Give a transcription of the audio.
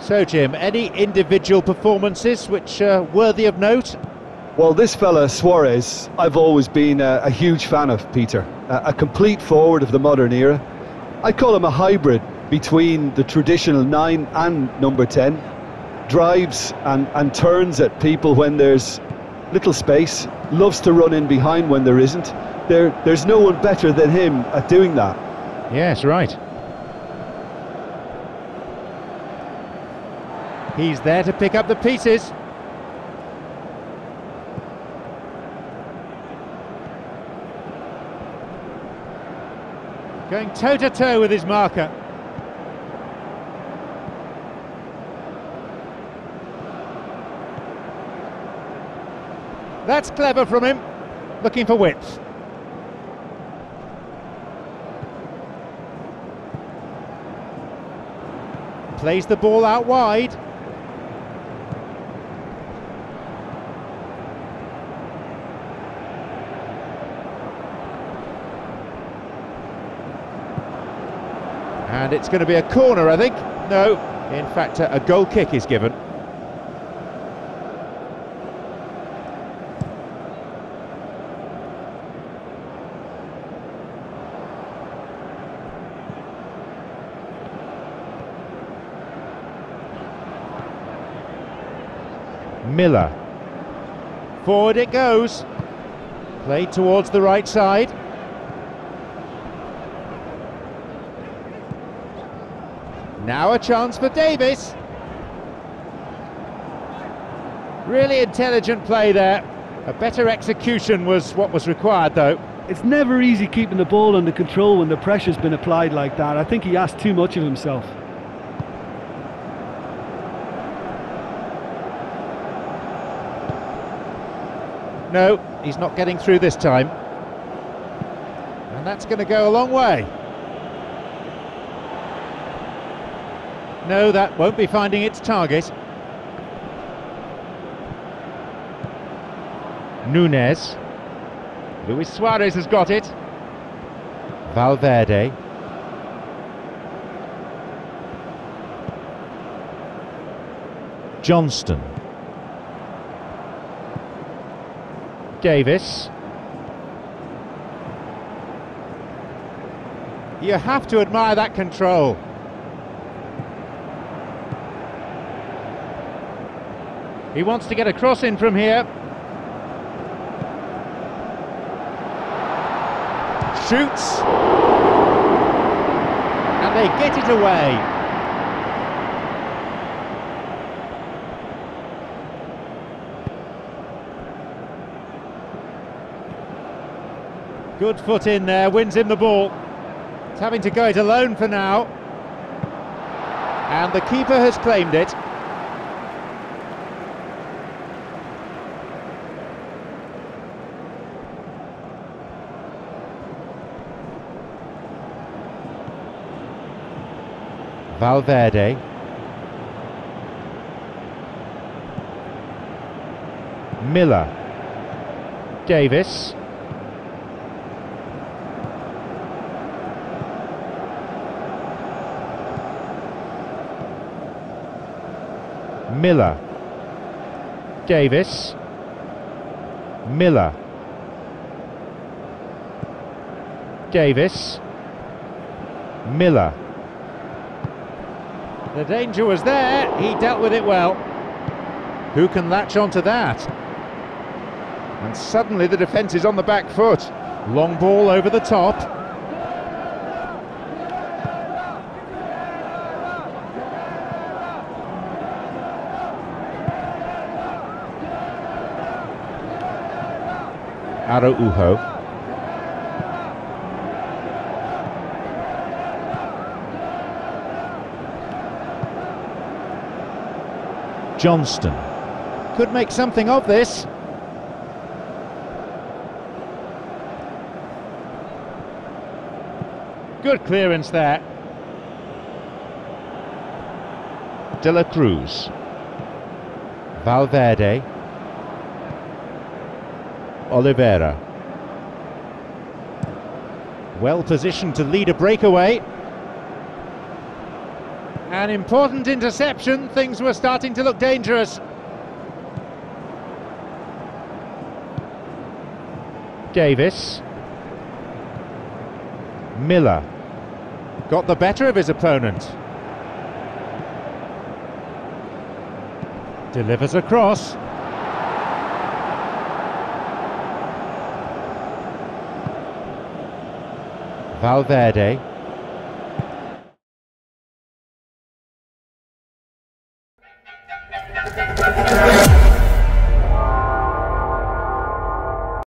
So, Jim, any individual performances which are worthy of note? Well, this fella, Suarez, I've always been a, a huge fan of, Peter. A, a complete forward of the modern era. I call him a hybrid between the traditional nine and number 10. Drives and, and turns at people when there's little space, loves to run in behind when there isn't. There, there's no one better than him at doing that. Yes, right. He's there to pick up the pieces. Going toe to toe with his marker. That's clever from him. Looking for width. Plays the ball out wide. And it's going to be a corner, I think. No, in fact, a, goal kick is given. Miller. Forward it goes. Played towards the right side. Now a chance for Davies. Really intelligent play there. A better execution was what was required though. It's never easy keeping the ball under control when the pressure's been applied like that. I think he asked too much of himself. No, he's not getting through this time. And that's going to go a long way. No, that won't be finding its target. Nunez. Luis Suarez has got it. Valverde. Johnston. Davies. You have to admire that control. He wants to get a cross in from here. Shoots. And they get it away. Good foot in there, wins him the ball. It's having to go it alone for now. And the keeper has claimed it. Valverde. Miller. Davies. Miller. Davies. Miller. Davies. Miller. The danger was there, he dealt with it well. Who can latch onto that? And suddenly the defence is on the back foot. Long ball over the top. Araujo. Johnston. Could make something of this. Good clearance there. De La Cruz. Valverde. Olivera. Well positioned to lead a breakaway. An important interception, things were starting to look dangerous. Davies. Miller. Got the better of his opponent. Delivers across. Valverde.